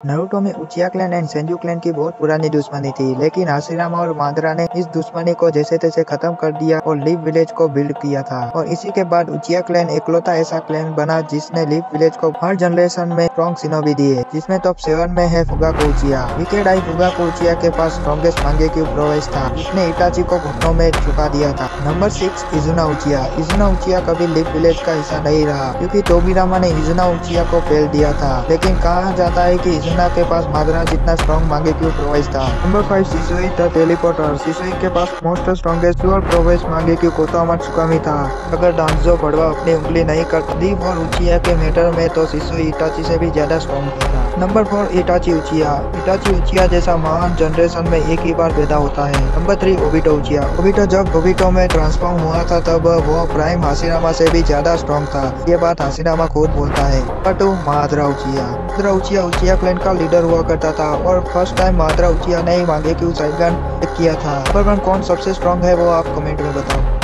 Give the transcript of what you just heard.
Naruto में Uchiha clan and Senju clan की बहुत पुरानी दुश्मनी थी, लेकिन हाशिरामा और मादरा ने इस दुश्मनी को जैसे तैसे खत्म कर दिया और लिव विलेज को बिल्ड किया था। और इसी के बाद उचिया क्लैन एकलौता ऐसा क्लैन बना जिसने लिव विलेज को हर जनरेशन में स्ट्रॉन्ग सिनोबी दिए, जिसमें टॉप सेवन में है फुगा को उचिया। विकेट आई फुगा को उचिया के पास स्ट्रॉन्गेस्ट मांगे की प्रवेश था, जिसने इटाची को घुटनों में छुपा दिया था। नंबर सिक्स इजुना उचिया इजुना उचिया कभी लिव विलेज का हिस्सा नहीं रहा, क्योंकि टोबीरामा ने इजुना उचिया को फेल दिया था। लेकिन कहा जाता है की इजुना के पास मादरा जितना स्ट्रॉन्ग मांगे क्यों प्रोवाइस था। नंबर फाइव सिसोई था टेलीपोर्टर सिसोई के पास मोस्ट स्ट्रॉन्गेस्ट प्योर प्रोवाइस मांगे क्यों कोतामा सुकामी था। अगर डांसो बड़वा अपनी उंगली नहीं करता और उचिया के मैटर में तो सिसोई इटाची से भी ज़्यादा स्ट्रॉन्ग था। नंबर फोर इटाची उचिया इटाची उचिया जैसा महान जनरेशन में एक ही बार पैदा होता है। Number three Obito Uchiha Obito जब ओबिटो में ट्रांसफॉर्म हुआ था, तब वो प्राइम हासीनामा से भी ज़्यादा स्ट्रॉन्ग था। ये बात हासीनामा खुद बोलता है। Number two Madara Uchiha Uchiha Uchiha clan का लीडर हुआ करता था और फ़र्स्ट टाइम मात्रा उचिया ने ही मांगे की उस किया था। पर कौन सबसे स्ट्रॉन्ग है वो आप कमेंट में बताओ।